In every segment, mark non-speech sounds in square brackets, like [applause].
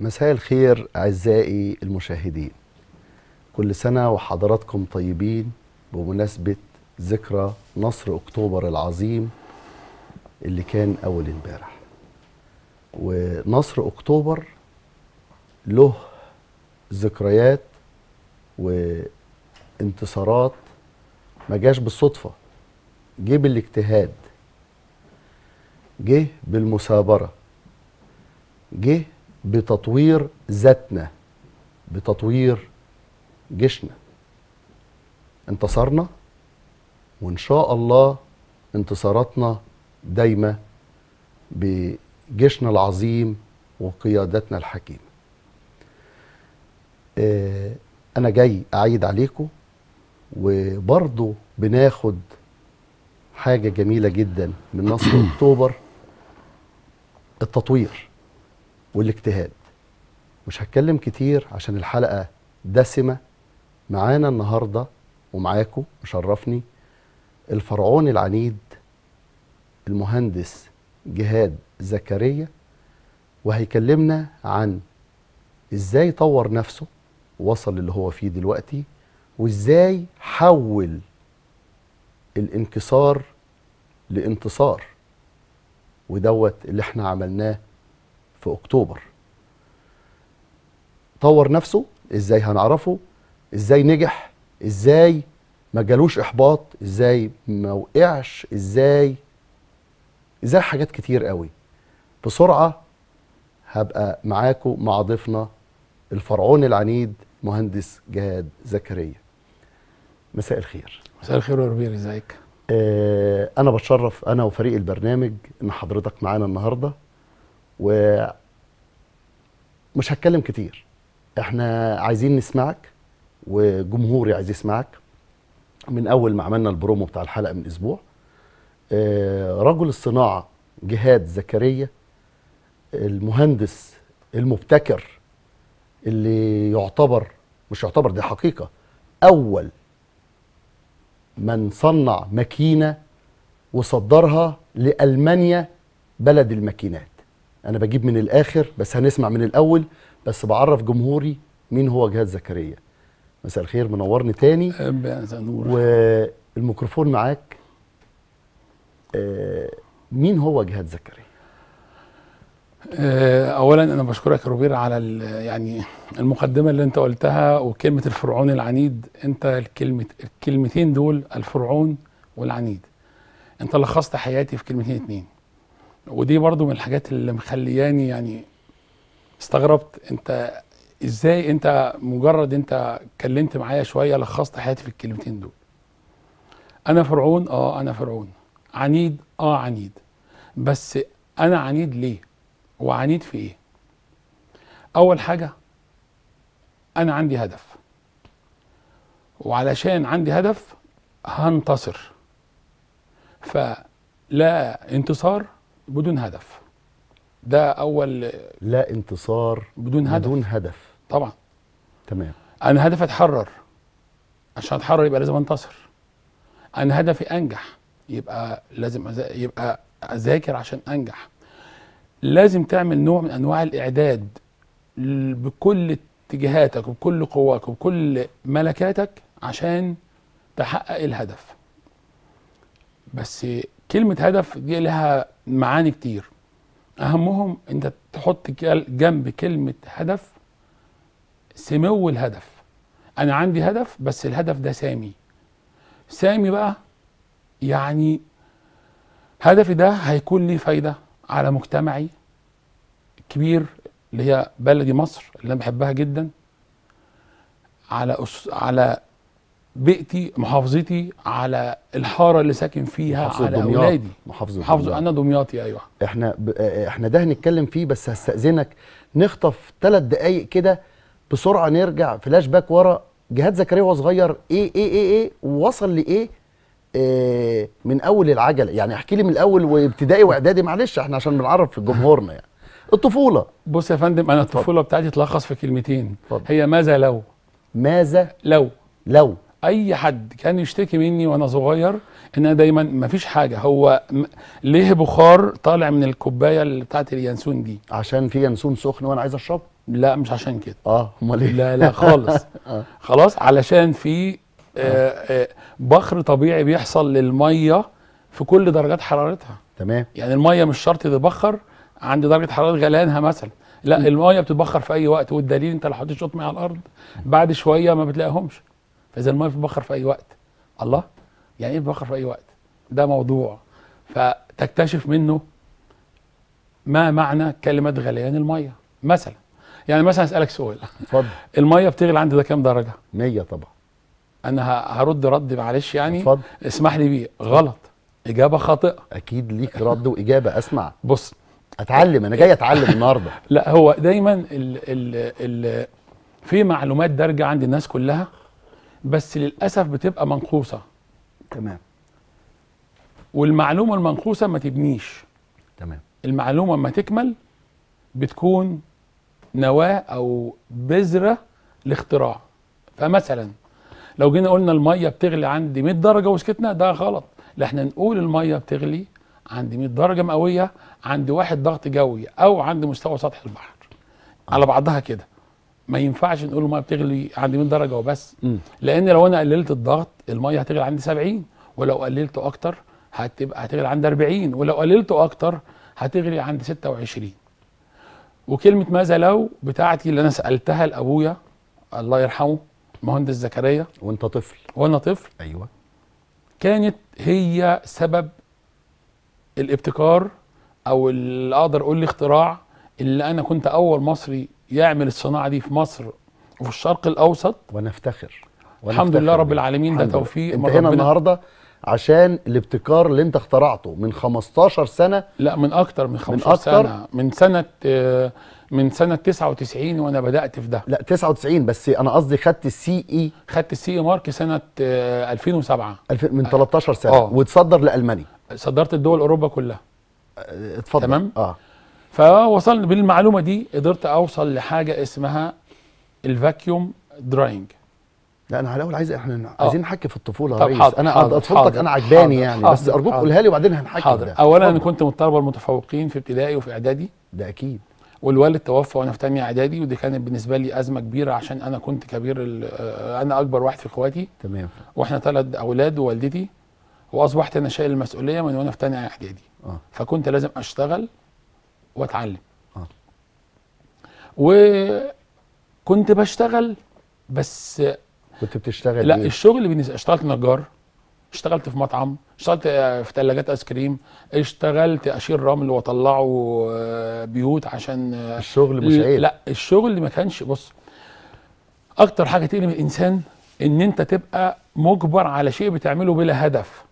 مساء الخير أعزائي المشاهدين. كل سنة وحضراتكم طيبين بمناسبة ذكرى نصر أكتوبر العظيم اللي كان أول امبارح. ونصر أكتوبر له ذكريات وانتصارات ما جاش بالصدفة. جه بالاجتهاد جه بالمثابرة جه بتطوير ذاتنا بتطوير جيشنا. انتصرنا وإن شاء الله انتصاراتنا دايمة بجيشنا العظيم وقيادتنا الحكيمة. آه، أنا جاي أعيد عليكم وبرضه بناخد حاجة جميلة جدا من نصر أكتوبر التطوير. والاجتهاد. مش هتكلم كتير عشان الحلقة دسمة. معانا النهارده ومعاكم مشرفني الفرعون العنيد المهندس جهاد زكريا وهيكلمنا عن إزاي طور نفسه وصل اللي هو فيه دلوقتي وإزاي حول الانكسار لانتصار. ودوت اللي إحنا عملناه في أكتوبر. طور نفسه إزاي هنعرفه؟ إزاي نجح؟ إزاي ما جالوش إحباط؟ إزاي ما وقعش؟ إزاي؟ إزاي حاجات كتير قوي. بسرعة هبقى معاكم مع ضيفنا الفرعون العنيد مهندس جهاد زكريا. مساء الخير. مساء الخير يا ربيع إزيك؟ آه أنا بتشرف أنا وفريق البرنامج إن حضرتك معانا النهارده. و مش هتكلم كتير. إحنا عايزين نسمعك وجمهوري عايز يسمعك. من أول ما عملنا البرومو بتاع الحلقة من أسبوع آه، رجل الصناعة جهاد زكريا المهندس المبتكر اللي يعتبر مش يعتبر دي حقيقة أول من صنع ماكينة وصدرها لألمانيا بلد الماكينات. أنا بجيب من الآخر بس هنسمع من الأول بس بعرف جمهوري مين هو جهاد زكريا. مساء الخير منورني تاني. النور والميكروفون معاك. آه، مين هو جهاد زكريا؟ آه، اولا أنا بشكرك يا روبير على يعني المقدمة اللي أنت قلتها وكلمة الفرعون العنيد. أنت الكلمة الكلمتين دول الفرعون والعنيد. أنت لخصت حياتي في كلمتين اتنين. ودي برضو من الحاجات اللي مخلياني يعني استغربت انت إزاي انت مجرد انت اتكلمت معايا شوية لخصت حياتي في الكلمتين دول؟ أنا فرعون؟ آه أنا فرعون. عنيد؟ آه عنيد. بس أنا عنيد ليه؟ وعنيد في إيه؟ أول حاجة أنا عندي هدف. وعلشان عندي هدف هنتصر. فلا انتصار بدون هدف. ده أول لا انتصار بدون هدف. بدون هدف. طبعا. تمام. أنا هدفي أتحرر. عشان أتحرر يبقى لازم أنتصر. أنا هدفي أنجح. يبقى لازم أذا- يبقى أذاكر عشان أنجح. لازم تعمل نوع من أنواع الإعداد بكل اتجاهاتك وبكل قواك وبكل ملكاتك عشان تحقق الهدف. بس كلمة هدف دي لها معاني كتير. أهمهم أنت تحط جنب كلمة هدف سمو الهدف. أنا عندي هدف بس الهدف ده سامي. سامي بقى يعني هدفي ده هيكون لي فايدة على مجتمعي كبير اللي هي بلدي مصر اللي أنا بحبها جدا على أس... على بيئتي محافظتي على الحارة اللي ساكن فيها على دمياط. أولادي. محافظة دمياط. أنا دمياطي أيوه. إحنا ب... آه، إحنا ده هنتكلم فيه بس هستأذنك. نخطف ثلاث دقايق كده بسرعة نرجع فلاش باك ورا. جهاد زكريا وهو صغير إيه إيه إيه إيه ووصل لإيه؟ آه من أول العجلة. يعني احكي لي من الأول وابتدائي وإعدادي معلش إحنا عشان بنعرف في جمهورنا يعني. الطفولة. بص يا فندم أنا الطفولة بتاعتي تلخص في كلمتين. اتفضل. هي ماذا لو؟ ماذا لو. لو؟ أي حد كان يشتكي مني وأنا صغير إن أنا دايما ما فيش حاجة. هو م- ليه بخار طالع من الكوباية اللي بتاعت اليانسون دي؟ عشان في ينسون سخن وأنا عايز اشربه لا مش عشان كده. آه أمال إيه؟ لا لا خالص. [laughs] آه. خلاص علشان في آه، آه، بخر طبيعي بيحصل للمية في كل درجات حرارتها. تمام. يعني المية مش شرط تتبخر عند درجة حرارة غليانها مثلا. لا المية بتتبخر في أي وقت والدليل أنت لو حطيت شوط مية على الأرض بعد شوية ما بتلاقيهمش. فإذا الميه بتتبخر في أي وقت. الله؟ يعني إيه بتتبخر في أي وقت؟ ده موضوع. فتكتشف منه ما معنى كلمة غليان المية مثلا. يعني مثلا أسألك سؤال. اتفضل. المية بتغلي عند ده كام درجة؟ 100 طبعا. أنا هرد رد معلش يعني. اتفضل. اسمح لي بيه. غلط. إجابة خاطئة. أكيد ليك رد وإجابة. أسمع. بص. أتعلم. أنا جاي أتعلم النهارده. [laughs] لا هو دايما ال ال ال في معلومات دارجة عند الناس كلها. بس للأسف بتبقى منقوصة. تمام. والمعلومة المنقوصة ما تبنيش. تمام. المعلومة اما تكمل بتكون نواة أو بذرة لاختراع. فمثلا لو جينا قلنا المية بتغلي عند 100 درجة وسكتنا ده غلط. لا إحنا نقول المية بتغلي عند 100 درجة مئوية عند واحد ضغط جوي أو عند مستوى سطح البحر. على بعضها كده. ما ينفعش نقول الميه بتغلي عند 100 درجة وبس. مم. لأن لو أنا قللت الضغط الميه هتغلي عند 70 ولو قللته أكتر هتبقى هتغلي عند 40 ولو قللته أكتر هتغلي عند 26 وكلمة ماذا لو بتاعتي اللي أنا سألتها لأبويا الله يرحمه مهندس زكريا. وأنت طفل. وأنا طفل. أيوه. كانت هي سبب الابتكار أو اللي أقدر أقول الاختراع اللي أنا كنت أول مصري يعمل الصناعة دي في مصر وفي الشرق الأوسط افتخر وأنا الحمد لله رب. العالمين ده. توفيق انت من هنا. النهارده عشان الابتكار اللي انت اخترعته من 15 سنة لا من أكتر من 15 أكتر؟ سنة من سنة آه، من سنة 99 وأنا بدأت في ده لا 99 بس أنا قصدي خدت السي اي خدت ال CE mark سنة آه، 2007 من 13 سنة آه. وتصدر لألمانيا صدرت الدول أوروبا كلها آه، اتفضل تمام. آه فوصلنا بالمعلومة دي قدرت أوصل لحاجة اسمها ال vacuum drying لا أنا على الأول عايز إحنا عايزين نحكي في الطفولة يا طب ريس. حاضر، أنا طفولتك أنا عجباني يعني حاضر، بس ارجوك. قولها لي وبعدين هنحكي حاضر. ده. اولا أنا. كنت من الطلبه المتفوقين في ابتدائي وفي إعدادي. ده أكيد. والوالد توفى وأنا في تانية إعدادي ودي كانت بالنسبة لي أزمة كبيرة عشان أنا كنت كبير آه، أنا أكبر واحد في إخواتي. تمام. وإحنا ثلاث أولاد ووالدتي. وأصبحت أنا شايل المسؤولية من وأنا في تانية إعدادي. آه. فكنت لازم أشتغل واتعلم. آه. وكنت بشتغل بس كنت بتشتغل لا إيه؟ الشغل بالنسبة اشتغلت نجار اشتغلت في مطعم اشتغلت في ثلاجات آيس كريم اشتغلت اشيل رمل وأطلعه آه، بيوت عشان آه، الشغل مش عيب. لا الشغل ما كانش بص أكتر حاجة تقلم الإنسان إن أنت تبقى مجبر على شيء بتعمله بلا هدف.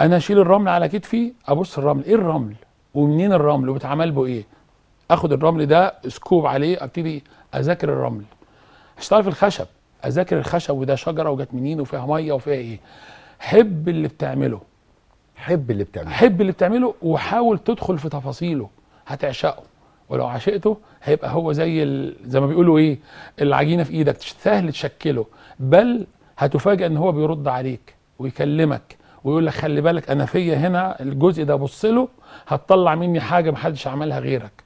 أنا أشيل الرمل على كتفي أبص الرمل إيه الرمل؟ ومنين الرمل؟ وبيتعمل به إيه؟ آخد الرمل ده سكوب عليه أبتدي أذاكر الرمل. اشتغل في الخشب؟ أذاكر الخشب وده شجرة وجت منين وفيها مية وفيها إيه؟ حب اللي بتعمله. حب اللي بتعمله. حب اللي بتعمله وحاول تدخل في تفاصيله. هتعشقه. ولو عشقته هيبقى هو زي ال... زي ما بيقولوا إيه العجينة في إيدك سهل تشكله. بل هتفاجئ إن هو بيرد عليك ويكلمك. ويقول لك خلي بالك أنا فيا هنا الجزء ده بص له هتطلع مني حاجة محدش عملها غيرك.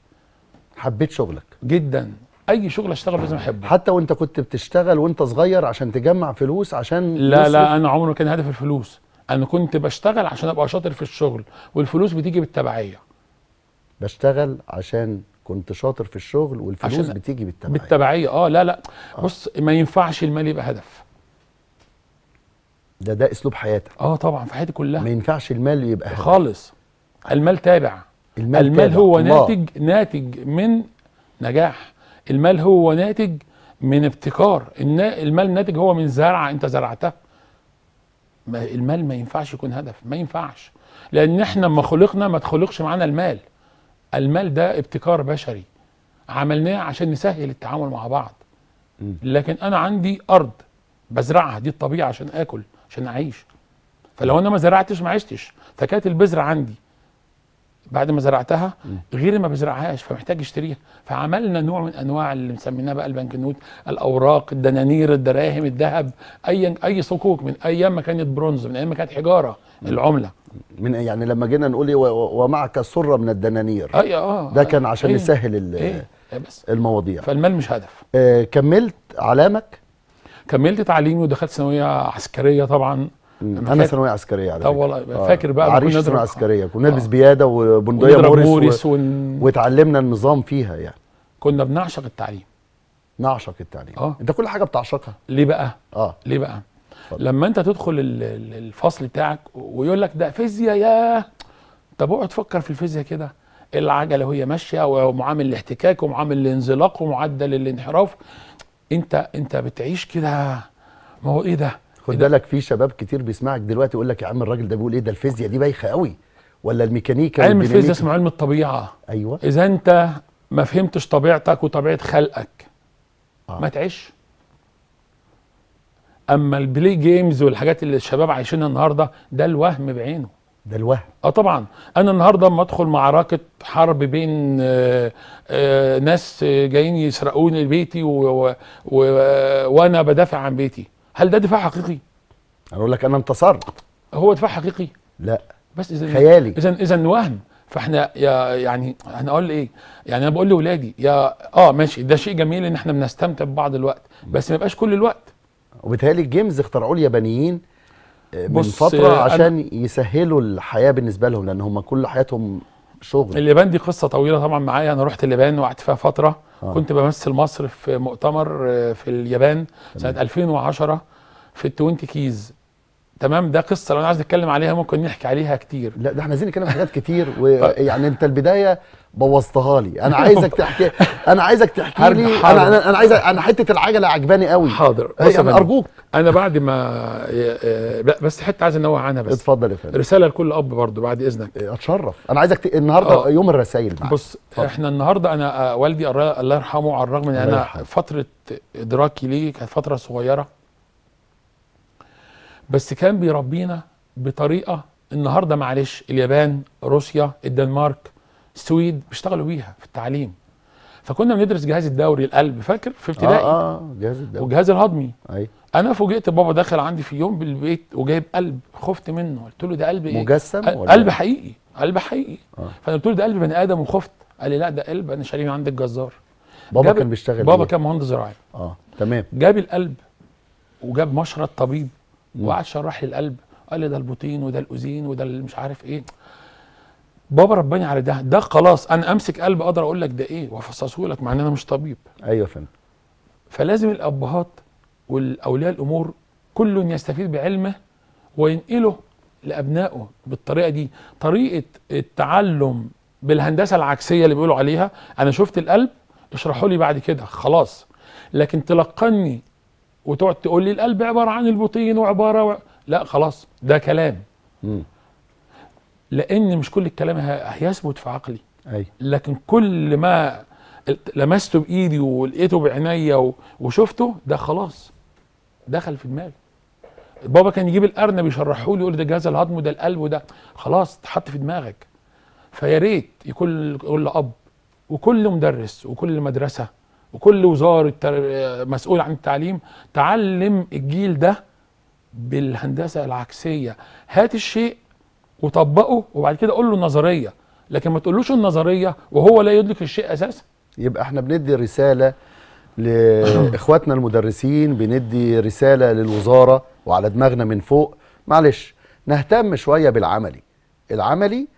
حبيت شغلك. جدا. أي شغل أشتغل لازم أحبه. حتى وأنت كنت بتشتغل وأنت صغير عشان تجمع فلوس عشان لا؟ لا أنا عمري كان هدف الفلوس. أنا كنت بشتغل عشان أبقى شاطر في الشغل والفلوس بتيجي بالتبعية. بشتغل عشان كنت شاطر في الشغل والفلوس بتيجي بالتبعية. بالتبعية. آه لا لا. بص ما ينفعش المال يبقى هدف. ده ده أسلوب حياتك. آه طبعا في حياتي كلها. ما ينفعش المال يبقى هدف. خالص. المال تابع. المال, المال تابع. هو الله. ناتج ناتج من نجاح. المال هو ناتج من ابتكار. المال ناتج هو من زرعة. أنت زرعتها. ما المال ما ينفعش يكون هدف. ما ينفعش. لأن إحنا لما خلقنا ما تخلقش معانا المال. المال ده ابتكار بشري. عملناه عشان نسهل التعامل مع بعض. لكن أنا عندي أرض بزرعها. دي الطبيعة عشان آكل. عشان أعيش. فلو أنا ما زرعتش ما عشتش. فكانت البذرة عندي. بعد ما زرعتها غيري ما بزرعهاش فمحتاج يشتريها فعملنا نوع من أنواع اللي مسميناه بقى البنكنوت الأوراق الدنانير الدراهم الذهب اي أي صكوك من أيام ما كانت برونز من أيام ما كانت حجارة العملة. من يعني لما جينا نقول إيه و- ومعك صرة من الدنانير. أي آه ده كان عشان إيه؟ نسهل ال- إيه إيه المواضيع. فالمال مش هدف. آه كملت علامك؟ كملت تعليمي ودخلت ثانوية عسكرية طبعا. أنا ثانوية عسكرية على فكرة. والله فاكر بقى عريش كنا ثانوية عسكرية. كنا نلبس آه. بياده وبندقيه مورس, مورس و... ون... واتعلمنا النظام فيها يعني. كنا بنعشق التعليم. نعشق التعليم. آه. أنت كل حاجة بتعشقها. ليه بقى؟ آه. ليه بقى؟ اتفضل. لما أنت تدخل ال- ال- الفصل بتاعك ويقول لك ده فيزياء ياه! طب اقعد فكر في الفيزياء كده. العجلة وهي ماشية ومعامل الاحتكاك ومعامل الانزلاق ومعدل الانحراف. انت انت بتعيش كده. ما هو إيه ده؟ خد إيه؟ بالك في شباب كتير بيسمعك دلوقتي يقول لك يا عم الراجل ده بيقول إيه؟ ده الفيزياء دي بايخة قوي. ولا الميكانيكا علم الفيزياء. اسمه علم الطبيعة. أيوه. إذا انت ما فهمتش طبيعتك وطبيعة خلقك آه. ما تعيش. أما ال play games والحاجات اللي الشباب عايشينها النهارده ده الوهم بعينه. ده الوهم. آه طبعا. أنا النهارده أما أدخل معركه حرب بين آه، آه، ناس آه، جايين يسرقوني بيتي وأنا بدافع عن بيتي. هل ده دفاع حقيقي؟ أنا أقول لك أنا انتصرت. هو دفاع حقيقي؟ لا. بس اذا خيالي. اذا اذا وهم. فإحنا يا يعني أنا أقول إيه؟ يعني أنا بقول لاولادي يا آه ماشي. ده شيء جميل إن إحنا بنستمتع ببعض الوقت بس ما يبقاش كل الوقت. وبالتالي الجيمز اخترعوه اليابانيين من بص، فترة عشان يسهلوا الحياة بالنسبة لهم لأن هم كل حياتهم شغل. اليابان دي قصة طويلة طبعا معايا. أنا رحت اليابان وقعدت فيها فترة. آه. كنت بمثل مصر في مؤتمر آه، في اليابان سنة 2010 في ال twenty keys. تمام؟ ده قصة لو أنا عايز اتكلم عليها ممكن نحكي عليها كتير. لا ده إحنا عايزين نتكلم حاجات كتير ويعني [laughs] أنت البداية بوظتها لي. أنا [laughs] عايزك تحكي أنا عايزك تحكي لي. أنا أنا, أنا عايز أنا حتة العجلة عجباني قوي. حاضر. يا يعني أرجوك. أنا بعد ما بس حتة عايز انوه عنها بس. اتفضل يا فندم. رسالة لكل أب برضو بعد إذنك. أتشرف. أنا عايزك ت... النهارده آه. يوم الرسائل معاك بص اتفضل. إحنا النهارده أنا آه، والدي الله يرحمه على الرغم إن أنا. فترة إدراكي ليه كانت فترة صغيرة بس كان بيربينا بطريقة النهارده معلش اليابان روسيا الدنمارك السويد بيشتغلوا بيها في التعليم. فكنا بندرس جهاز الدوري القلب فاكر؟ في آه ابتدائي. آه جهاز الدولة والجهاز الهضمي. أي. أنا فوجئت بابا داخل عندي في يوم بالبيت وجايب قلب خفت منه. قلت له ده قلب إيه؟ مجسم ولا قلب حقيقي قلب حقيقي. آه. فأنا قلت له ده قلب بني آدم وخفت. قال لي لا ده قلب أنا شاريه من عند الجزار. بابا كان بيشتغل بابا إيه؟ كان مهندس زراعي. آه تمام. جاب القلب وجاب مشرط طبيب. وقعد شرح لي القلب. قال لي ده البوتين وده الأوزين وده مش عارف إيه. بابا رباني على ده. ده خلاص أنا أمسك قلب أقدر أقول لك ده إيه؟ وأفصصه لك مع إن أنا مش طبيب. أيوه فندم فلازم الأبهات والأولياء الأمور كل يستفيد بعلمه وينقله لأبنائه بالطريقة دي. طريقة التعلم بالهندسة العكسية اللي بيقولوا عليها أنا شفت القلب اشرحوا لي بعد كده. خلاص. لكن تلقني وتقعد تقول لي القلب عبارة عن البطين وعبارة و... لا خلاص. ده كلام. مم. لأن مش كل الكلام هيثبت في عقلي. أي. لكن كل ما لمسته بإيدي ولقيته بعينيا وشفته ده خلاص دخل في دماغي. بابا كان يجيب الارنب يشرحه لي يقول ده جهاز الهضم وده القلب وده خلاص اتحط في دماغك. فيا ريت يكون كل أب وكل مدرس وكل مدرسه وكل وزارة مسؤول عن التعليم تعلم الجيل ده بالهندسة العكسية. هات الشيء وطبقه وبعد كده قول له النظرية. لكن ما تقولوش النظرية وهو لا يدرك الشيء أساسا. يبقى إحنا بندي رسالة لإخواتنا المدرسين بندي رسالة للوزارة وعلى دماغنا من فوق. معلش نهتم شوية بالعملي. العملي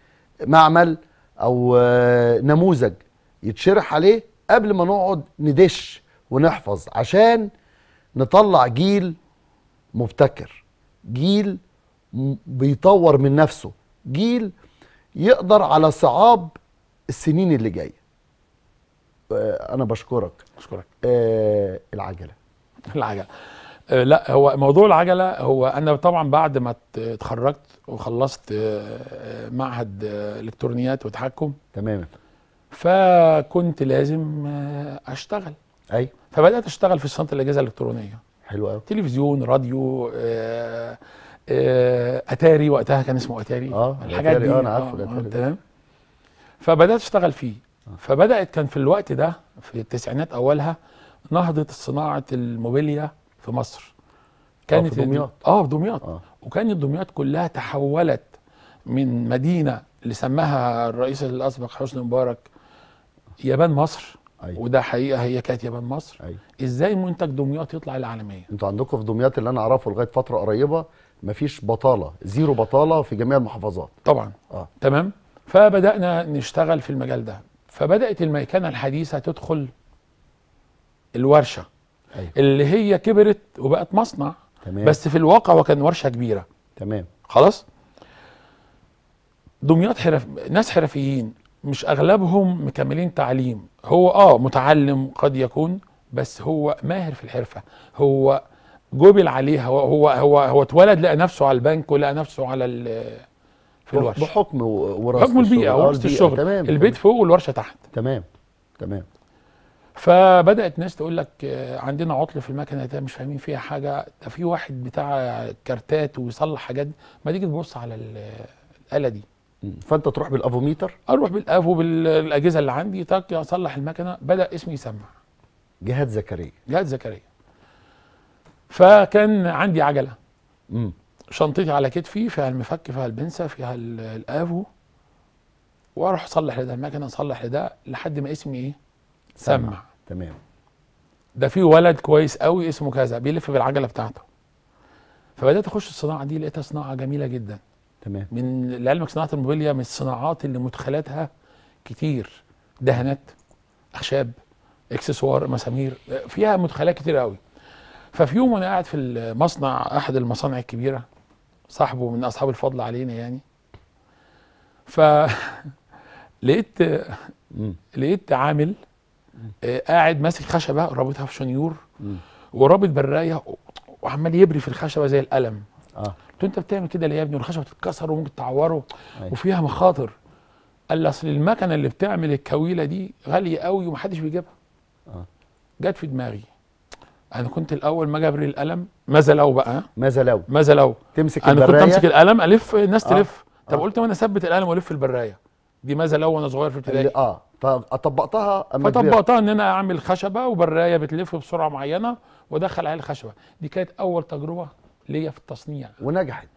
معمل أو آه، نموذج يتشرح عليه قبل ما نقعد ندش ونحفظ عشان نطلع جيل مبتكر جيل بيطور من نفسه. جيل يقدر على صعاب السنين اللي جاية. آه، أنا بشكرك. اشكرك آه العجلة. [laughs] العجلة. آه، لا هو موضوع العجلة هو أنا طبعا بعد ما ات- اتخرجت وخلصت آه، آه، معهد آه، إلكترونيات وتحكم. تمام فكنت لازم آه، أشتغل. أي. فبدأت أشتغل في صناعة الأجهزة الإلكترونية. حلو قوي تلفزيون راديو آه، أتاري وقتها كان اسمه أتاري. آه، الحاجات دي. آه، أنا عارفه ده. تمام. فبدأت أشتغل فيه. فبدأت كان في الوقت ده في التسعينات أولها نهضة صناعة الموبيليا في مصر. في دمياط. آه في دمياط. آه. وكانت دمياط كلها تحولت من مدينة اللي سماها الرئيس الأسبق حسني مبارك يابان مصر. أيوه وده حقيقة هي كانت يابان مصر. أيوه إزاي منتج دمياط يطلع للعالميه أنتوا عندكم في دمياط اللي أنا أعرفه لغاية فترة قريبة مفيش بطالة زيرو بطالة في جميع المحافظات. طبعا. آه. تمام. فبدأنا نشتغل في المجال ده. فبدأت الميكنة الحديثة تدخل الورشة أيوه. اللي هي كبرت وبقت مصنع تمام. بس في الواقع وكان ورشة كبيرة. تمام. خلاص؟ دمياط حرف ناس حرفيين مش أغلبهم مكملين تعليم. هو آه متعلم قد يكون بس هو ماهر في الحرفة. هو جبل عليها هو هو هو, هو اتولد لقى نفسه على البنك ولقى نفسه على ال- في الورشة. بحكم وراثة حكم البيئة الشغل. آه، الشغل. تمام البيت فوق والورشة تحت. تمام تمام. فبدأت ناس تقول لك آه، عندنا عطل في المكنة ده مش فاهمين فيها حاجة. ده في واحد بتاع كارتات ويصلح حاجات. ما تيجي تبص على ال- الآلة دي. فأنت تروح بالأفوميتر؟ أروح بالأفو بالأجهزة اللي عندي. تك اصلح المكنة. بدأ اسمي يسمع. جهاد زكريا. جهاز زكريا. فكان عندي عجلة. امم شنطتي على كتفي فيها المفك فيها البنسة فيها ال- الآفو. وأروح أصلح لده المكنة أصلح لده لحد ما اسمي إيه؟ سمع. تمام. ده في ولد كويس قوي اسمه كذا بيلف بالعجلة بتاعته. فبدأت أخش الصناعة دي لقيتها صناعة جميلة جدا. تمام. من لعلمك صناعة الموبيليا من الصناعات اللي مدخلاتها كتير. دهانات أخشاب إكسسوار مسامير فيها مدخلات كتير قوي. ففي يوم وأنا قاعد في المصنع أحد المصانع الكبيرة صاحبه من أصحاب الفضل علينا يعني. ف [laughs] لقيت لقيت عامل آه، قاعد ماسك خشبة رابطها في شنيور. ورابط برايه وعمال يبري في الخشبة زي القلم آه. قلت أنت بتعمل كده ليه يا ابني؟ والخشبة تتكسر وممكن تعوره. أيوة. وفيها مخاطر. قال لي أصل المكنة اللي بتعمل الكويلة دي غالية قوي ومحدش بيجيبها. آه. جت في دماغي. أنا كنت الأول ما اجبري القلم ماذا لو بقى. ماذا لو ماذا لو تمسك أنا كنت أمسك القلم ألف الناس آه. تلف. طب آه. قلت ما أنا أثبت القلم وألف البراية. دي ماذا لو وأنا صغير في ابتدائي. آه. فطبقتها أما فطبقتها إن أنا أعمل خشبة وبراية بتلف بسرعة معينة وادخل عليها الخشبة. دي كانت أول تجربة ليا في التصنيع. ونجحت.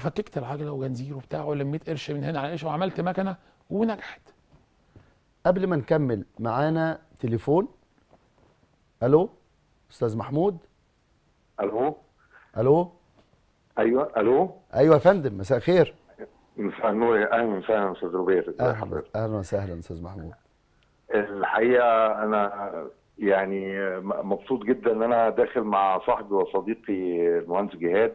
فككت العجلة وجنزير وبتاع ولميت قرش من هنا على قرش وعملت مكنة ونجحت. قبل ما نكمل معانا تليفون. ألو؟ أستاذ محمود. ألو؟ ألو؟ أيوه ألو؟ أيوه يا فندم مساء الخير. مساء النور. أهلا وسهلا أستاذ روبير. أهلا وسهلا أستاذ محمود. الحقيقة أنا يعني مبسوط جدا إن أنا داخل مع صاحبي وصديقي المهندس جهاد.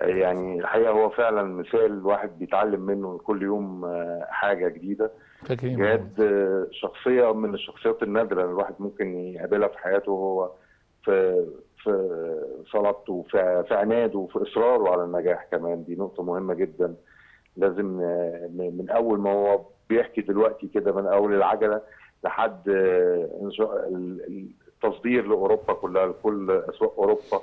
يعني الحقيقة هو فعلا مثال الواحد بيتعلم منه كل يوم حاجة جديدة. جهاد شخصية من الشخصيات النادرة اللي الواحد ممكن يقابلها في حياته. وهو في في صلابته وفي في عناده وفي إصراره على النجاح كمان. دي نقطة مهمة جدا. لازم من أول ما هو بيحكي دلوقتي كده من أول العجلة لحد آه، التصدير لأوروبا كلها لكل أسواق أوروبا.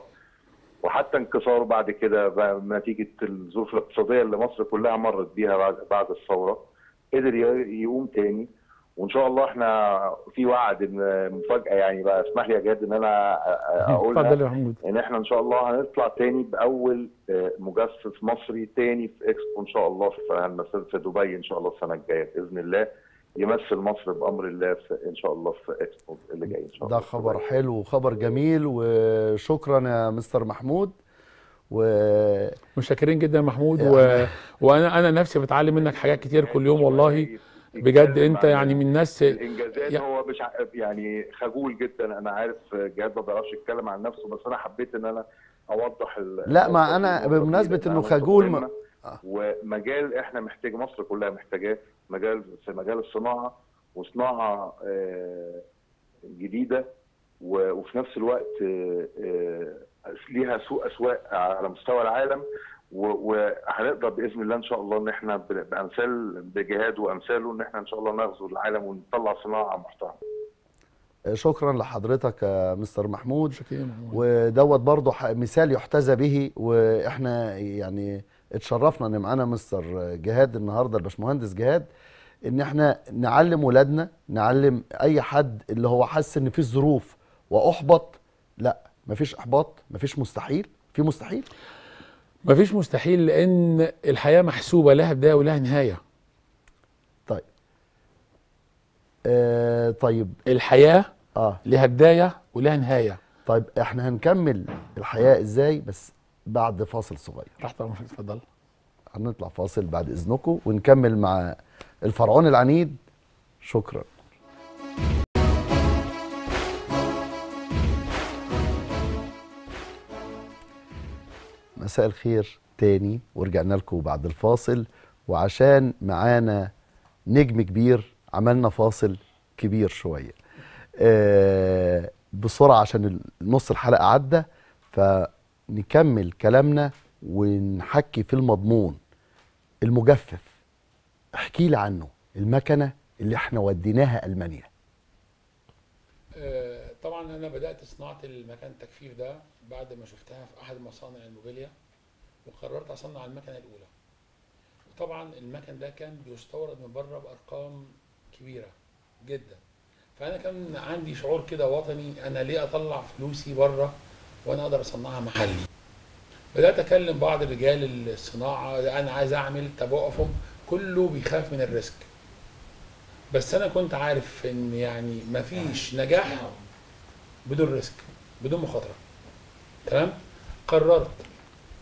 وحتى انكساره بعد كده نتيجة الظروف الاقتصادية اللي مصر كلها مرت بيها بعد الثورة. قدر يقوم تاني. وإن شاء الله إحنا في وعد إن مفاجأة يعني بقى اسمح لي يا جاد إن أنا محمود إن إحنا إن شاء الله هنطلع تاني بأول آه، مجسس مصري تاني في إكسبو إن شاء الله في في دبي إن شاء الله السنة الجاية بإذن الله. يمثل مصر بأمر الله في إن شاء الله في إكسبو اللي جاي إن شاء الله. ده خبر حلو وخبر جميل وشكرا يا مستر محمود. و متشكرين جدا يا محمود. و... وأنا أنا نفسي بتعلم منك حاجات كتير كل يوم والله. بجد أنت يعني من الناس الإنجازات هو مش يعني خجول جدا أنا عارف جهاد ما بيعرفش يتكلم عن نفسه بس أنا حبيت إن أنا أوضح ال- لا ما أنا بمناسبة إنه خجول. ما... آه. ومجال إحنا محتاج مصر كلها محتاجاه مجال في مجال الصناعة وصناعة آه، جديدة وفي نفس الوقت آه، ليها سوق أسواق على مستوى العالم وهنقدر بإذن الله إن شاء الله إن إحنا بأمثال بجهاد وأمثاله إن إحنا إن شاء الله نغزو العالم ونطلع صناعة محترمه. شكرا لحضرتك يا مستر محمود. ودوت برضه مثال يحتذى به وإحنا يعني اتشرفنا إن معانا مستر جهاد النهارده الباشمهندس جهاد إن إحنا نعلم ولادنا نعلم أي حد اللي هو حاسس إن في ظروف وأحبط. لا مفيش إحباط مفيش مستحيل. في مستحيل؟ مفيش مستحيل لأن الحياة محسوبة لها بداية ولها نهاية. طيب. آه طيب. الحياة آه. لها بداية ولها نهاية. طيب إحنا هنكمل الحياة إزاي؟ بس بعد فاصل صغير. تحت امرك اتفضل. هنطلع فاصل بعد إذنكم ونكمل مع الفرعون العنيد. شكرا. مساء الخير تاني ورجعنا لكم بعد الفاصل. وعشان معانا نجم كبير عملنا فاصل كبير شوية. آه بسرعة عشان نص الحلقة عدى فنكمل كلامنا ونحكي في المضمون. المجفف احكي لي عنه المكنة اللي إحنا وديناها ألمانيا. آه، طبعا أنا بدأت صناعة المكان التجفيف ده بعد ما شفتها في أحد مصانع الموبيليا وقررت أصنع المكنة الأولى. وطبعا المكن ده كان بيستورد من بره بأرقام كبيرة جدا. فأنا كان عندي شعور كده وطني أنا ليه أطلع فلوسي بره وأنا أقدر أصنعها محلي؟ بدأت أكلم بعض رجال الصناعة أنا عايز أعمل طب اقفهم كله بيخاف من ال risk. بس أنا كنت عارف إن يعني مفيش نجاح. بدون ريسك بدون مخاطرة. تمام؟ قررت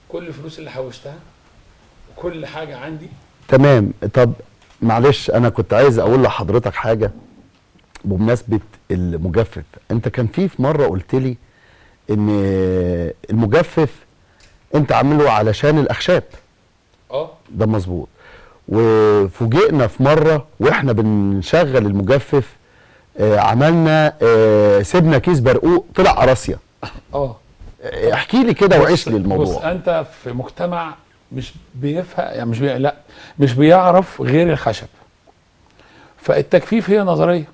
كل الفلوس اللي حوشتها وكل حاجة عندي. تمام. طب معلش أنا كنت عايز أقول لحضرتك حاجة بمناسبة المجفف. أنت كان في في مرة قلت لي إن المجفف أنت عامله علشان الأخشاب. آه. ده مظبوط. وفوجئنا في مرة وإحنا بنشغل المجفف عملنا آه، سيبنا كيس برقوق طلع قراصية. آه. آه، احكي لي كده وعيش لي بص الموضوع أنت في مجتمع مش بيفهم يعني مش بي... لا مش بيعرف غير الخشب. فالتجفيف هي نظرية.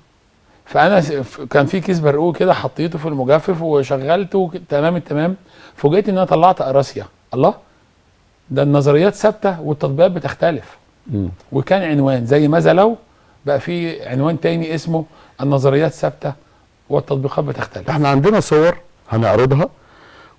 فأنا كان في كيس برقوق كده حطيته في المجفف وشغلته تمام التمام. فوجئت إن أنا طلعت قراصية. الله! ده النظريات ثابتة والتطبيقات بتختلف. مم. وكان عنوان زي ماذا لو بقى في عنوان تاني اسمه النظريات ثابتة والتطبيقات بتختلف إحنا عندنا صور هنعرضها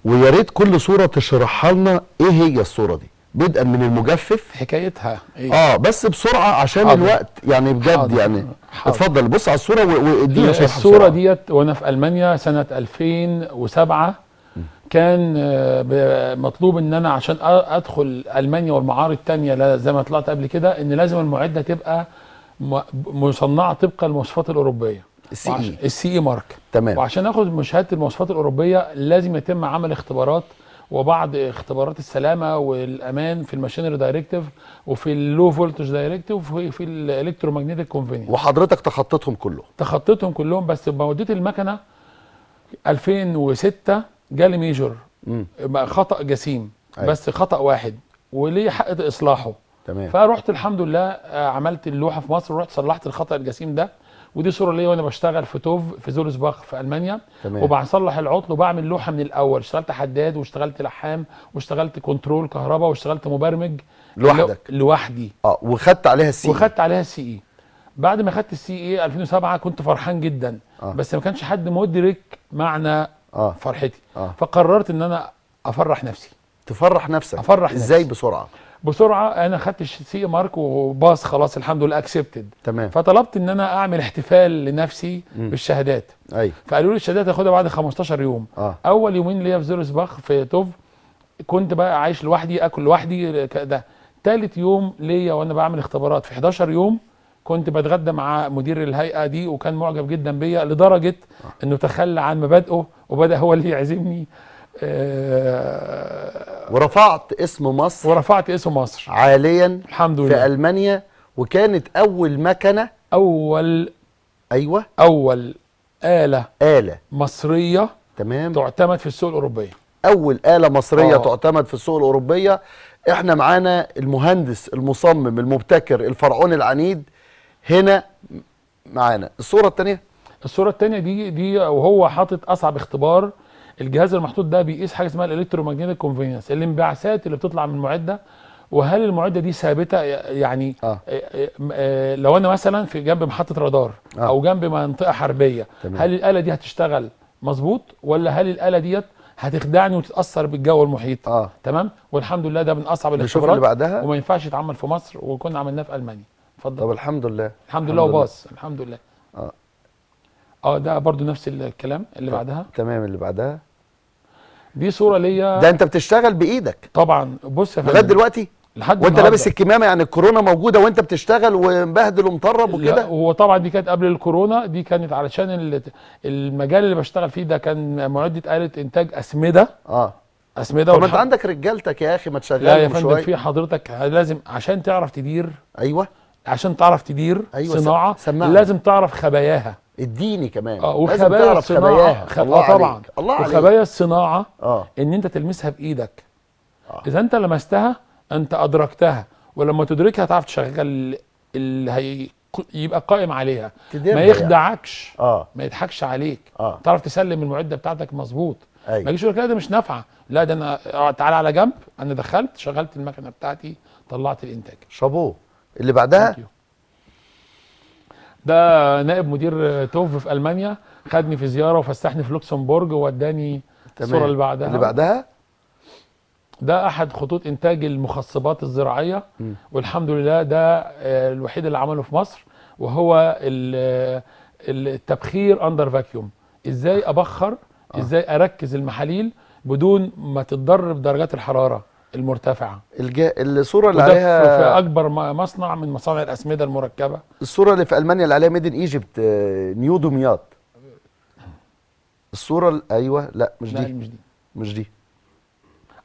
ويا ريت كل صورة تشرحها لنا إيه هي الصورة دي بدءا من المجفف حكايتها إيه آه بس بسرعة عشان حاضر. الوقت يعني بجد حاضر. يعني حاضر. اتفضل بص على الصورة وادينا شرح بسرعة. ديت وأنا في ألمانيا سنة 2007 كان آه، مطلوب إن أنا عشان أدخل ألمانيا والمعارض التانية لا- زي ما طلعت قبل كده إن لازم المعدة تبقى م- مصنعة طبقا للمواصفات الأوروبية. ال CE. ال CE mark تمام. وعشان اخد شهاده المواصفات الأوروبية لازم يتم عمل اختبارات وبعض اختبارات السلامة والأمان في ال machinery directive وفي ال low voltage directive وفي في ال electromagnetic convenience وحضرتك تخطيتهم كلهم. تخطيتهم كلهم بس لما وديت المكنة 2006 جالي major. خطأ جسيم أيوة. بس خطأ واحد وليه حق إصلاحه؟ تمام. فرحت الحمد لله آه، عملت اللوحة في مصر ورحت صلحت الخطأ الجسيم ده. ودي صورة ليا وأنا بشتغل في TÜV في زولسباخ في ألمانيا. تمام. وبصلح العطل وبعمل لوحة من الأول. اشتغلت حداد واشتغلت لحام واشتغلت control كهرباء واشتغلت مبرمج. لوحدك؟ لوحدي. آه وخدت عليها ال C وخدت عليها ال CE. بعد ما خدت ال CE 2007 كنت فرحان جدا. آه. بس ما كانش حد مدرك معنى آه. فرحتي. آه. فقررت إن أنا أفرح نفسي. تفرح نفسك. أفرح إزاي؟ نفسي. بسرعة. بسرعة أنا خدت السي مارك وباص خلاص الحمد لله اكسبتد تمام. فطلبت إن أنا أعمل احتفال لنفسي مم. بالشهادات. أيوه فقالوا لي الشهادات هاخدها بعد 15 يوم. آه. أول يومين ليا في زيروسباخ في توف كنت بقى عايش لوحدي آكل لوحدي ده. تالت يوم ليا وأنا بعمل اختبارات. في 11 يوم كنت بتغدى مع مدير الهيئة دي وكان معجب جدا بيا لدرجة إنه تخلى عن مبادئه وبدأ هو اللي يعزمني. آه، ورفعت اسم مصر ورفعت اسم مصر. عاليا الحمد في لله. ألمانيا وكانت أول مكنة أول أيوه. أول آلة آلة. مصرية تمام. تعتمد في السوق الأوروبية. أول آلة مصرية آه. تعتمد في السوق الأوروبية. إحنا معانا المهندس المصمم المبتكر الفرعون العنيد هنا معانا. الصورة الثانية الصورة التانية دي دي وهو حاطط أصعب اختبار الجهاز المحطوط ده بيقيس حاجة اسمها ال electromagnetic convenience الانبعاثات اللي بتطلع من المعدة وهل المعدة دي ثابتة؟ يعني آه. آه، آه، آه، لو أنا مثلا في جنب محطة رادار آه. أو جنب منطقة حربية تمام. هل الآلة دي هتشتغل مظبوط؟ ولا هل الآلة ديت هتخدعني وتتأثر بالجو المحيط؟ آه. تمام؟ والحمد لله ده من أصعب اللي الاختبارات بعدها. وما ينفعش يتعمل في مصر وكنا عملناه في ألمانيا. اتفضل. طب الحمد لله. الحمد لله وباص. الحمد لله. آه. آه ده برضو نفس الكلام اللي. بعدها. تمام اللي بعدها؟ دي صورة ليا. ده انت بتشتغل بإيدك. طبعا بص يا لغاية فندم. دلوقتي؟ لحد وانت. لابس الكمامة يعني الكورونا موجودة وانت بتشتغل ومبهدل ومطرب وكده؟ هو طبعا دي كانت قبل الكورونا. دي كانت علشان ال- المجال اللي بشتغل فيه ده كان معدة آلة إنتاج أسمدة. آه. أسمدة طب انت عندك رجالتك يا أخي ما لا يا تشغلهم فندم شوية. في حضرتك لازم عشان تعرف تدير أيوه. عشان تعرف تدير أيوة، صناعة سمعني. لازم تعرف خباياها. اديني كمان. آه وخبايا الصناعة خباياها. خ... الله آه طبعا. عليك. الله عليك. وخبايا الصناعة آه. إن أنت تلمسها بإيدك. آه. إذا أنت لمستها أنت أدركتها ولما تدركها تعرف تشغل اللي هي يبقى قائم عليها. ما يعني. يخدعكش. آه. ما يضحكش عليك. آه. تعرف تسلم المعدة بتاعتك مظبوط. ما أيوه يجيش يقول لك لا ده مش نافعة. لا ده أنا آه، تعالى على جنب. أنا دخلت شغلت المكنة بتاعتي طلعت الإنتاج. شابوه. اللي بعدها. ده نائب مدير آه، TÜV في ألمانيا خدني في زيارة وفسحني في لوكسمبورج ووداني الصورة اللي بعدها. اللي بعدها؟ ده أحد خطوط إنتاج المخصبات الزراعية مم. والحمد لله ده آه، الوحيد اللي عمله في مصر وهو ال- التبخير under vacuum إزاي أبخر؟ آه. إزاي أركز المحاليل بدون ما تتضرر بدرجات الحرارة؟ المرتفعة. الصورة اللي وده في- عليها اكبر مصنع من مصانع الأسمدة المركبة. الصورة اللي في ألمانيا اللي عليها made in Egypt New دمياط الصورة ال- أيوه لا مش لا دي. مش دي. مش دي.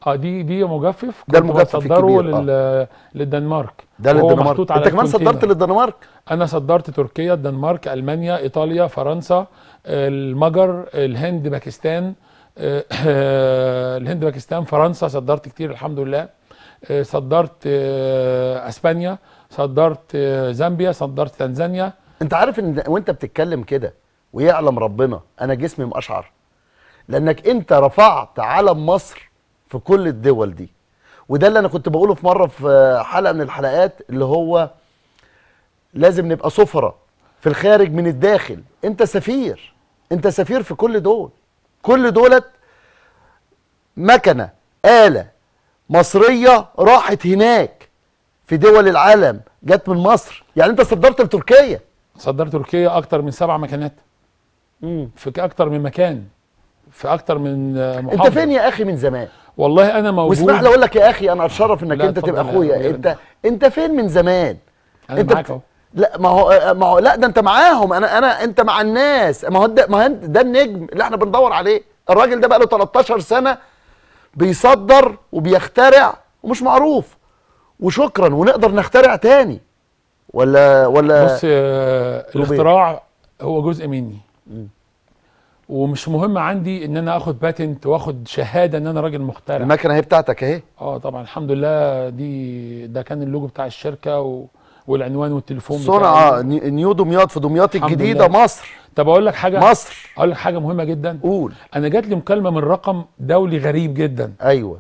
آه دي دي مجفف ده المجفف الكبير، لل... للدنمارك. ده للدنمارك. أنت كمان. صدرت للدنمارك؟ أنا صدرت تركيا الدنمارك ألمانيا إيطاليا فرنسا المجر الهند باكستان آه، [clears throat] الهند باكستان فرنسا صدرت كتير الحمد لله. آه، صدرت آه، أسبانيا صدرت آه، زامبيا صدرت تنزانيا. انت عارف ان وانت بتتكلم كده ويعلم ربنا أنا جسمي مقشعر. لانك انت رفعت علم مصر في كل الدول دي. وده اللي أنا كنت بقوله في مرة في حلقة من الحلقات اللي هو لازم نبقى سفرة في الخارج من الداخل. انت سفير انت سفير في كل دول. كل دولت مكنة آلة مصرية راحت هناك في دول العالم جت من مصر. يعني انت صدرت لتركيا صدرت تركيا أكتر من سبع مكانات. في أكتر من مكان في أكتر من آه، محافظة. انت فين يا أخي من زمان؟ والله أنا موجود. واسمح لي أقول لك يا أخي أنا أتشرف إنك أنت تبقى أخويا. انت انت فين من زمان؟ أنا انت معاك أهو. لا ما هو ما هو لا ده انت معاهم أنا أنا انت مع الناس. ما هو ده ما هو ده النجم اللي إحنا بندور عليه. الراجل ده بقى له 13 سنة بيصدر وبيخترع ومش معروف. وشكرا ونقدر نخترع تاني. ولا ولا بص آه، الاختراع هو جزء مني. ومش مهم عندي إن أنا آخد باتنت وآخد شهادة إن أنا راجل مخترع. المكنة هي بتاعتك أهي. آه طبعا الحمد لله دي ده كان اللوجو بتاع الشركة و... والعنوان والتليفون. Ne- New دمياط في دمياط الجديدة لله. مصر. طب أقول لك حاجة مصر. أقول لك حاجة مهمة جدا. قول. أنا جات لي مكالمة من رقم دولي غريب جدا. أيوه.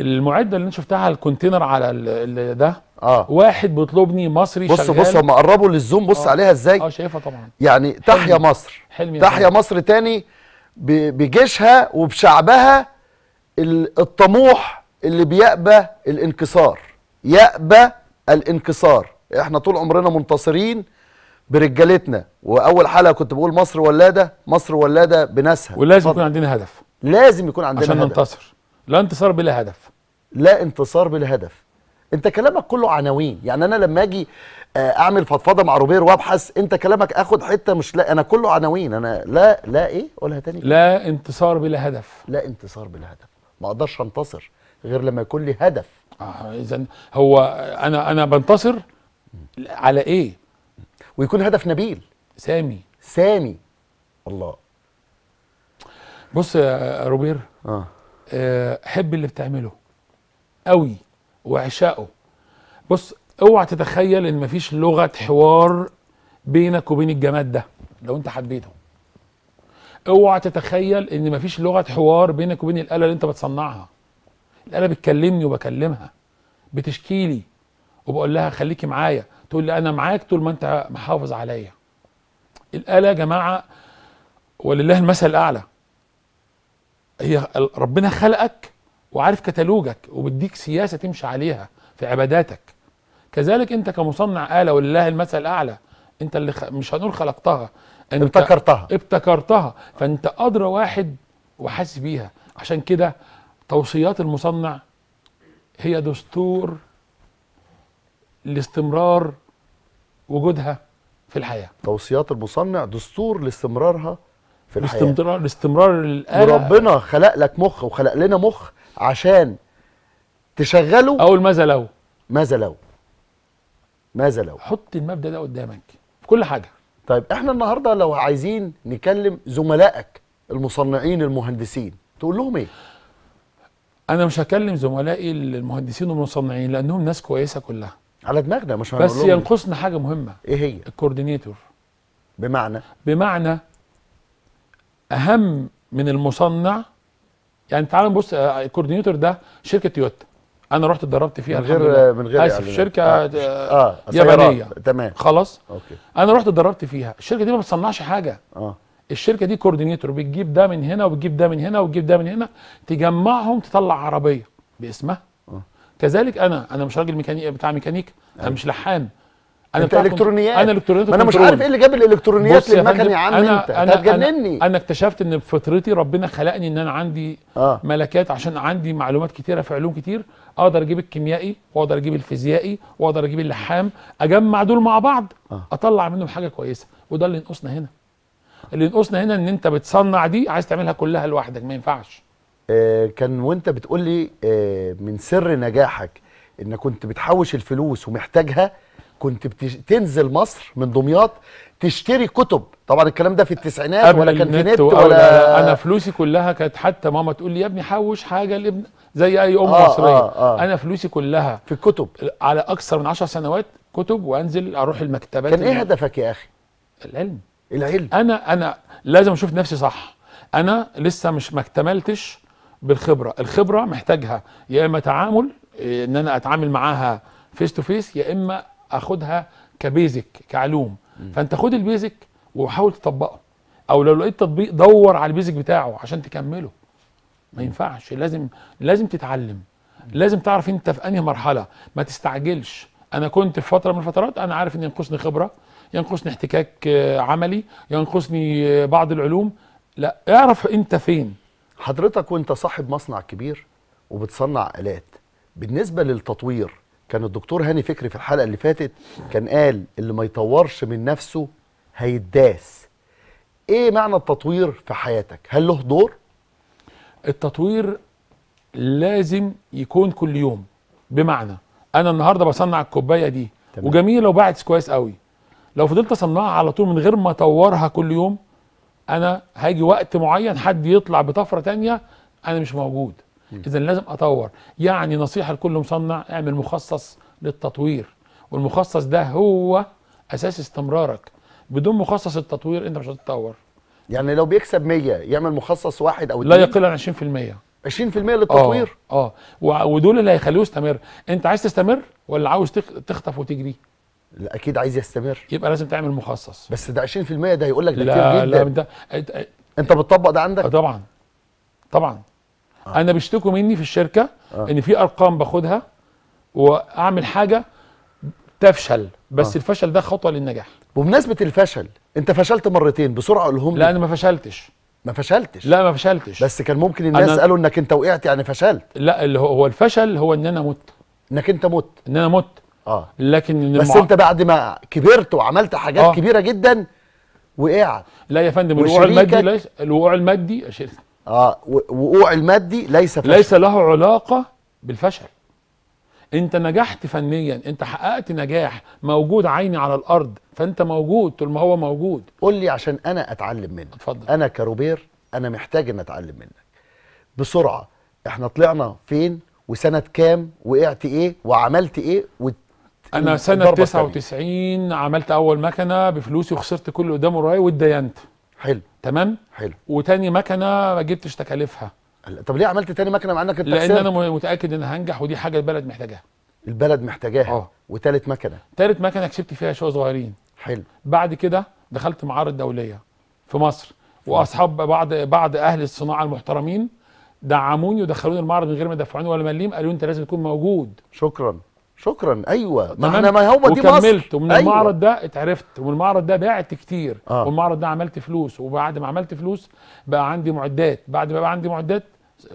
المعدة اللي أنا شفتها على ال container على ال... ده آه. واحد بيطلبني مصري بص شغال. بص هم قربوا لل zoom بص آه. عليها إزاي؟ آه شايفها طبعا. يعني تحيا. مصر. حلمي يا تحيا. مصر تاني بجيشها وبشعبها ال- الطموح اللي بيأبى الانكسار. يأبى الانكسار. إحنا طول عمرنا منتصرين برجالتنا. وأول حلقة كنت بقول مصر ولادة مصر ولادة بناسها. ولازم. يكون عندنا هدف. لازم يكون عندنا عشان هدف. ننتصر. لا انتصار بلا هدف. لا انتصار بلا هدف. انت كلامك كله عناوين. يعني أنا لما أجي آه، أعمل فضفضة مع روبير وأبحث أنت كلامك آخد حتة مش لا أنا كله عناوين. أنا لا لا إيه؟ قولها تاني. لا انتصار بلا هدف. لا انتصار بلا هدف. ما أقدرش أنتصر. غير لما يكون لي هدف. آه اذا هو أنا أنا بنتصر على إيه؟ ويكون هدف نبيل. سامي. سامي. الله. بص يا روبير آه. آه، حب اللي بتعمله قوي واعشقه بص اوعى تتخيل إن مفيش لغة حوار بينك وبين الجماد ده لو أنت حبيته. اوعى تتخيل إن مفيش لغة حوار بينك وبين الآلة اللي أنت بتصنعها. الاله بتكلمني وبكلمها بتشكي لي وبقول لها خليكي معايا. تقول لي أنا معاك طول ما أنت محافظ عليا. الآلة يا جماعة ولله المثل الأعلى. هي ربنا خلقك وعارف كتالوجك وبيديك سياسة تمشي عليها في عباداتك. كذلك أنت كمصنع آلة ولله المثل الأعلى أنت اللي خ... مش هنقول خلقتها أنت ابتكرتها. ابتكرتها. فأنت أدرى واحد وحاسس بيها. عشان كده توصيات المصنع هي دستور لاستمرار وجودها في الحياة. توصيات المصنع دستور لاستمرارها في الحياة. لاستمرار لاستمرار الآلة. وربنا خلق لك مخ وخلق لنا مخ عشان تشغله. اول ماذا لو ماذا لو ماذا لو حط المبدأ ده قدامك في كل حاجة. طيب إحنا النهارده لو عايزين نكلم زملائك المصنعين المهندسين تقول لهم إيه؟ أنا مش هكلم زملائي المهندسين والمصنعين لأنهم ناس كويسة كلها. على دماغنا مش بس ينقصنا حاجة مهمة. إيه هي؟ الكوردينيتور. بمعنى؟ بمعنى أهم من المصنع يعني تعال نبص آه، ال coordinator ده شركة تويوتا. أنا رحت اتدربت فيها من غير. من غير اسف. شركة آه, آه آه. سيارات. يابانيه تمام. خلاص. okay. أنا رحت اتدربت فيها. الشركة دي ما بتصنعش حاجة. آه. الشركة دي coordinator بتجيب ده من هنا وبتجيب ده من هنا وبتجيب ده من هنا تجمعهم تطلع عربية باسمها آه. كذلك أنا أنا مش راجل ميكانيك بتاع ميكانيك أنا أيوة. مش لحان أنا أنت إلكترونيات أنا إلكترونيات ما أنا مش. عارف إيه اللي جاب الإلكترونيات للمكن يا عم أنا أنت أنا هتجنني أنا, أنا اكتشفت إن بفطرتي ربنا خلقني إن أنا عندي آه ملكات عشان عندي معلومات كتيرة في علوم كتير أقدر أجيب الكيميائي وأقدر أجيب الفيزيائي وأقدر أجيب اللحام أجمع دول مع بعض آه. أطلع منهم حاجة كويسة وده اللي ينقصنا هنا اللي ينقصنا هنا إن أنت بتصنع دي عايز تعملها كلها لوحدك ما ينفعش. آه، كان وأنت بتقول لي آه، من سر نجاحك انك كنت بتحوش الفلوس ومحتاجها كنت بتش... تنزل مصر من دمياط تشتري كتب. طبعا الكلام ده في التسعينات ولا كان في نت ولا لا لا أنا فلوسي كلها كانت حتى ماما تقول لي يا ابني حوش حاجة لابن زي أي أم آه، مصرية. آه، آه. أنا فلوسي كلها في الكتب. على أكثر من 10 سنوات كتب وأنزل أروح المكتبات كان إيه هدفك يا أخي؟ العلم. العلم. أنا أنا لازم أشوف نفسي صح. أنا لسه مش ما اكتملتش بالخبرة. الخبرة محتاجها. يا إما تعامل إيه، إن أنا أتعامل معاها face to face يا إما أخدها ك basic كعلوم. فأنت خد ال basic وحاول تطبقه. أو لو لقيت تطبيق دور على ال basic بتاعه عشان تكمله. ما ينفعش. لازم لازم تتعلم. لازم تعرف أنت في أنهي مرحلة. ما تستعجلش. أنا كنت في فترة من الفترات أنا عارف إن ينقصني خبرة. ينقصني احتكاك آه، عملي ينقصني آه، بعض العلوم. لا اعرف انت فين. حضرتك وانت صاحب مصنع كبير وبتصنع آلات بالنسبة للتطوير كان الدكتور هاني فكري في الحلقة اللي فاتت كان قال اللي ما يطورش من نفسه هيداس. إيه معنى التطوير في حياتك؟ هل له دور؟ التطوير لازم يكون كل يوم. بمعنى أنا النهارده بصنع الكوباية دي تمام. وجميلة وباعت كويس قوي. لو فضلت اصنعها على طول من غير ما أطورها كل يوم أنا هاجي وقت معين حد يطلع بطفرة تانية أنا مش موجود. اذا لازم أطور. يعني نصيحة لكل مصنع اعمل مخصص للتطوير. والمخصص ده هو أساس استمرارك. بدون مخصص التطوير أنت مش هتتطور. يعني لو بيكسب 100 يعمل مخصص واحد أو لا يقل عن 20% 20% للتطوير آه, آه. و- ودول اللي هيخلوه يستمر. أنت عايز تستمر ولا عاوز تخ- تخطف وتجري؟ لا أكيد عايز يستمر. يبقى لازم تعمل مخصص. بس ده 20% ده هيقول لك ده لا كتير لا جدا. ده آه، أنت بتطبق ده آه، عندك طبعا. طبعا. آه. أنا بيشتكوا مني في الشركة آه. إن في أرقام باخدها وأعمل حاجة تفشل. بس آه. الفشل ده خطوة للنجاح. بمناسبة الفشل أنت فشلت مرتين بسرعة قولهم لا لي. أنا ما فشلتش. ما فشلتش؟ لا ما فشلتش. بس كان ممكن الناس أنا- قالوا إنك أنت وقعت يعني فشلت. لا اللي هو الفشل هو إن أنا مت. إنك أنت مت. إن أنا مت. آه. لكن بس المع- أنت بعد ما كبرت وعملت حاجات آه. كبيرة جدا وقعت. لا يا فندم الوقوع المادي ليس الوقوع المادي آه وقوع المادي ليس فشل. ليس له علاقة بالفشل. أنت نجحت فنيا أنت حققت نجاح موجود عيني على الأرض فأنت موجود طول ما هو موجود. قول لي عشان أنا أتعلم منك. اتفضل. أنا كروبير أنا محتاج إن أتعلم منك. بسرعة إحنا طلعنا فين؟ وسنة كام؟ وقعت إيه؟ وعملت إيه. أنا التانية. 99 عملت أول مكنة بفلوسي وخسرت كل اللي قدام ورايا واتدينت. حلو. تمام؟ حلو. وتاني مكنة ما جبتش تكاليفها. طب ليه عملت تاني مكنة مع إنك أنت لأن؟ أنا متأكد إن هنجح ودي حاجة البلد محتاجاها. البلد محتاجاها. آه. وتالت مكنة. تالت مكنة كسبت فيها شوية صغيرين. حلو. بعد كده دخلت معارض دولية في مصر. وأصحاب بعض بعض أهل الصناعة المحترمين دعموني ودخلوني المعرض من غير ما يدفعوني ولا مليم. قالوا أنت لازم تكون موجود. شكرا. شكرا. أيوه. ما؟ إحنا ما هو دي مصر. وكملت. ومن أيوة. المعرض ده اتعرفت. ومن المعرض ده بعت كتير. آه. والمعرض ده عملت فلوس. وبعد ما عملت فلوس بقى عندي معدات. بعد ما بقى عندي معدات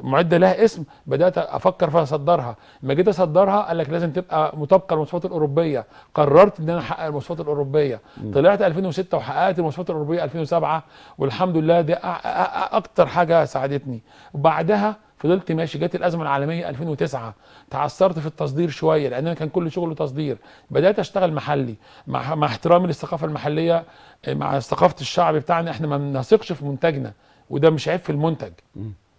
معدة لها اسم بدأت أفكر في أصدرها. لما جيت أصدرها قال لك لازم تبقى مطابقة للمواصفات الأوروبية. قررت إن أنا أحقق المواصفات الأوروبية. طلعت 2006 وحققت المواصفات الأوروبية 2007 والحمد لله دي أكتر حاجة ساعدتني. وبعدها فضلت ماشي جت الأزمة العالمية 2009 تعثرت في التصدير شوية لأن أنا كان كل شغله تصدير. بدأت أشتغل محلي مع, مع احترامي للثقافة المحلية مع ثقافة الشعب بتاعنا. إحنا ما بنثقش في منتجنا وده مش عيب في المنتج.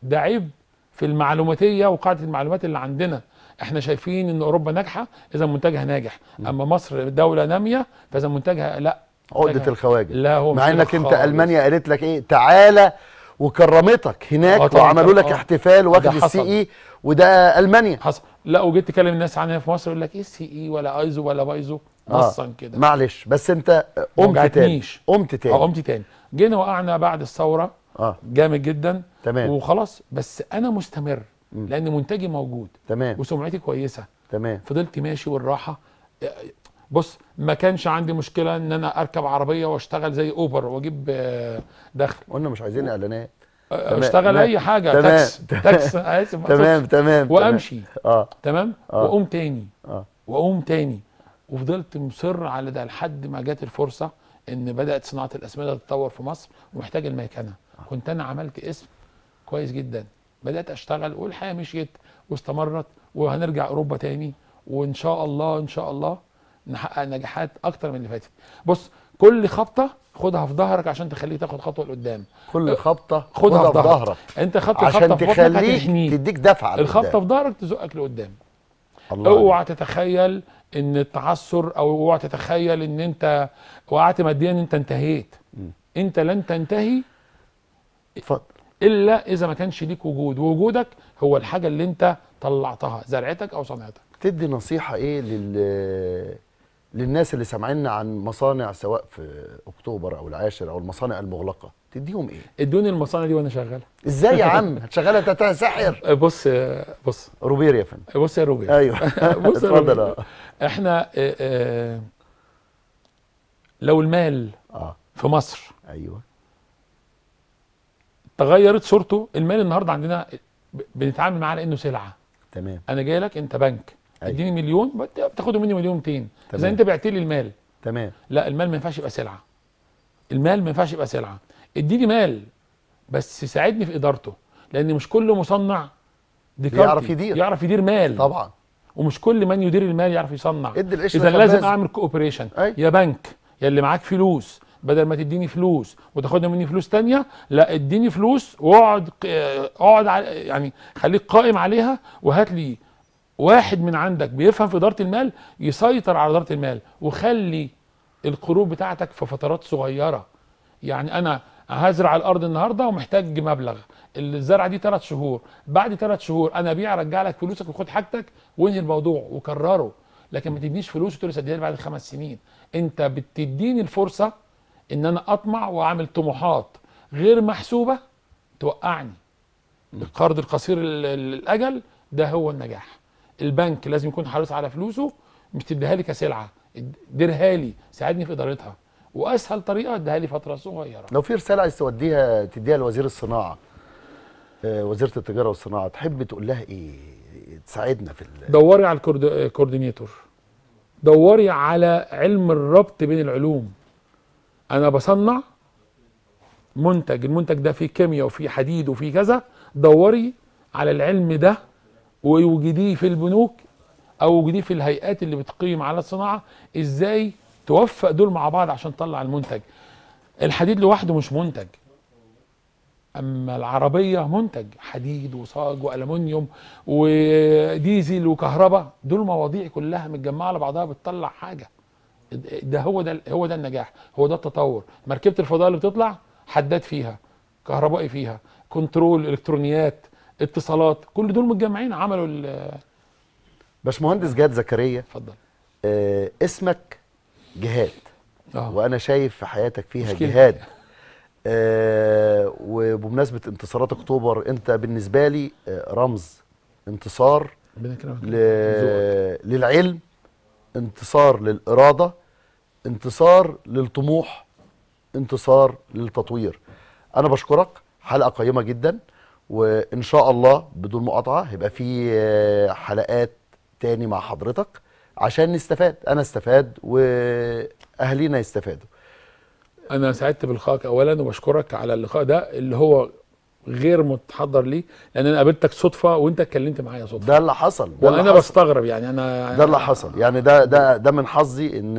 ده عيب في المعلوماتية وقاعدة المعلومات اللي عندنا. إحنا شايفين إن أوروبا ناجحة إذا منتجها ناجح. أما مصر دولة نامية فإذا منتجها لا. عقدة الخواجة. لا هو مع إنك أنت. ألمانيا قالت لك إيه؟ تعالى وكرمتك آه هناك طبعاً، وعملوا لك آه. احتفال واخد. السي إي وده ألمانيا. حصل. لا وجيت تكلم الناس عنها في مصر يقول لك إيه CE ولا آيزو ولا بايزو نصا كده. معلش بس أنت قمت تاني. قمت تاني. قمت تاني. جينا وقعنا بعد الثورة. آه. جامد جدا. تمام. وخلاص. بس أنا مستمر لأن منتجي موجود. تمام. وسمعتي كويسة. تمام. فضلت ماشي والراحه بص ما كانش عندي مشكلة إن أنا أركب عربية وأشتغل زي أوبر وأجيب آه، دخل. قلنا مش عايزين إعلانات. آه،. أشتغل. أي حاجة تمام. تاكس تاكس اسف تمام تمام وأمشي. آه. تمام؟ آه. وأقوم تاني. آه. وأقوم تاني. وفضلت مصر على ده لحد ما جت الفرصة إن بدأت صناعة الأسمدة تتطور في مصر ومحتاج الميكنه كنت أنا عملت اسم كويس جدا. بدأت أشتغل والحياة مشيت واستمرت وهنرجع أوروبا تاني. وإن شاء الله إن شاء الله نحقق نجاحات أكتر من اللي فاتت. بص كل خبطة خدها في ظهرك عشان تخليك تاخد خطوة لقدام. كل خبطة خدها في في ظهرك. أنت خدت عشان تخليك تديك دفعة الخبطة. في ظهرك تزقك لقدام. الله اوعى تتخيل إن التعثر أو اوعى تتخيل إن أنت وقعت ماديا أنت انتهيت. أنت لن تنتهي اتفضل. إلا إذا ما كانش ليك وجود. ووجودك هو الحاجة اللي أنت طلعتها زرعتك أو صنعتك. تدي نصيحة إيه لل للناس اللي سامعينا عن مصانع سواء في أكتوبر أو العاشر أو المصانع المغلقة تديهم إيه؟ ادوني المصانع دي وأنا شغال. إزاي يا عم؟ [laughs] هتشغلها انت ساحر. بص بص. روبير يا فندم. بص يا روبي أيوه. [laughs] بص اتفضل. آه إحنا أه، أه، لو المال آه. في مصر أيوه. تغيرت صورته المال النهارده عندنا بنتعامل معاه على انه سلعة. تمام. أنا جاي لك أنت بنك. اديني مليون بت- بتاخده مني مليون 200 إذا. أنت بعت لي المال. تمام. لا المال ما ينفعش يبقى سلعة. المال ما ينفعش يبقى سلعة. اديني مال بس ساعدني في إدارته. لأن مش كل مصنع ديكارتي. بيعرف يدير. يعرف يدير مال. طبعا. ومش كل من يدير المال يعرف يصنع. إذا لازم. أعمل cooperation أي. يا بنك يا اللي معاك فلوس بدل ما تديني فلوس وتاخدها مني فلوس تانية لا اديني فلوس واقعد ق- اقعد يعني خليك قائم عليها وهات لي واحد من عندك بيفهم في إدارة المال يسيطر على إدارة المال وخلي القروض بتاعتك في فترات صغيرة. يعني أنا هزرع الأرض النهارده ومحتاج مبلغ. الزرعة دي ثلاث شهور. بعد ثلاث شهور أنا أبيع أرجع لك فلوسك وخد حاجتك وانهي الموضوع وكرره. لكن ما تدينيش فلوس وتقول لي بعد خمس سنين. أنت بتديني الفرصة إن أنا أطمع وأعمل طموحات غير محسوبة توقعني. القرض القصير ال- ال- الأجل ده هو النجاح. البنك لازم يكون حريص على فلوسه مش تديها لي كسلعة. ديرها لي ساعدني في إدارتها. وأسهل طريقة اديها لي فترة صغيرة. لو في رسالة عايز توديها تديها لوزير الصناعة آه، وزيرة التجارة والصناعة تحب تقول لها إيه؟ تساعدنا في دوري على الكوردينيتور دوري على علم الربط بين العلوم. أنا بصنع منتج المنتج ده فيه كيمياء وفيه حديد وفيه كذا. دوري على العلم ده ووجديه في البنوك أو وجديه في الهيئات اللي بتقيم على الصناعة إزاي توفق دول مع بعض عشان تطلع المنتج؟ الحديد لوحده مش منتج. أما العربية منتج حديد وصاج والومنيوم وديزل وكهرباء دول مواضيع كلها متجمعة على بعضها بتطلع حاجة. ده هو ده هو ده النجاح هو ده التطور. مركبة الفضاء اللي بتطلع حداد فيها كهربائي فيها كنترول إلكترونيات اتصالات كل دول متجمعين عملوا ال- باشمهندس جهاد زكريا اتفضل. آه اسمك جهاد. آه. وأنا شايف في حياتك فيها مشكلة. جهاد. آه وبمناسبة انتصارات أكتوبر أنت بالنسبة لي آه رمز انتصار ل... للعلم انتصار للإرادة انتصار للطموح انتصار للتطوير. أنا بشكرك. حلقة قيمة جدا. وإن شاء الله بدون مقاطعة هيبقى في آه، حلقات تاني مع حضرتك عشان نستفاد. أنا استفاد واهالينا يستفادوا. أنا سعدت بلقائك اولا وبشكرك على اللقاء ده اللي هو غير متحضر ليه لأن أنا قابلتك صدفة وأنت اتكلمت معايا صدفة. ده اللي حصل ده اللي وأنا حصل. بستغرب يعني أنا ده اللي حصل. يعني ده ده ده من حظي إن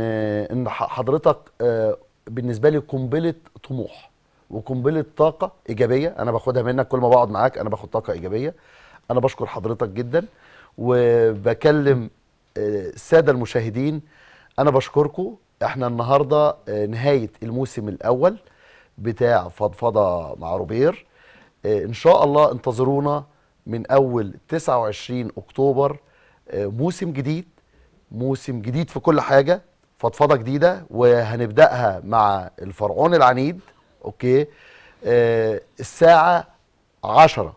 إن حضرتك آه، بالنسبة لي قنبلة طموح. وقنبلة طاقة إيجابية. أنا باخدها منك كل ما بقعد معاك أنا باخد طاقة إيجابية. أنا بشكر حضرتك جدا وبكلم آه، السادة المشاهدين. أنا بشكركم. إحنا النهارده آه، نهاية الموسم الأول بتاع فضفضة مع روبير. آه، إن شاء الله انتظرونا من أول 29 أكتوبر. موسم جديد موسم جديد في كل حاجة. فضفضة جديدة وهنبدأها مع الفرعون العنيد. أوكي؟ آه، الساعة 10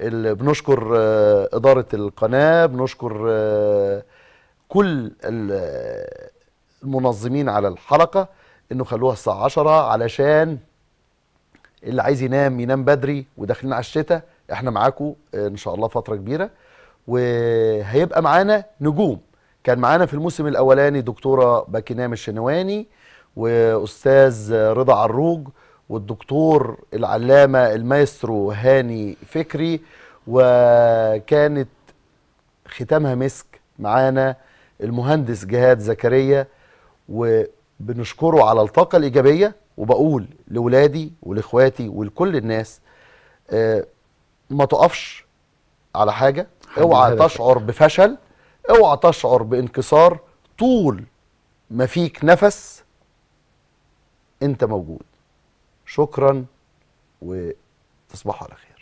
اللي بنشكر آه، إدارة القناة بنشكر آه، كل ال- المنظمين على الحلقة إنه خلوها الساعة 10 علشان اللي عايز ينام ينام بدري وداخلين على الشتاء إحنا معاكم إن شاء الله فترة كبيرة. وهيبقى معانا نجوم. كان معانا في الموسم الأولاني دكتورة باكينام الشنواني وأستاذ رضا عروج والدكتور العلامة المايسترو هاني فكري وكانت ختامها مسك معانا المهندس جهاد زكريا. وبنشكره على الطاقة الإيجابية وبقول لولادي ولإخواتي ولكل الناس آه، ما تقفش على حاجة. اوعى. تشعر بفشل اوعى تشعر بانكسار. طول ما فيك نفس انت موجود. شكرا وتصبحوا على خير.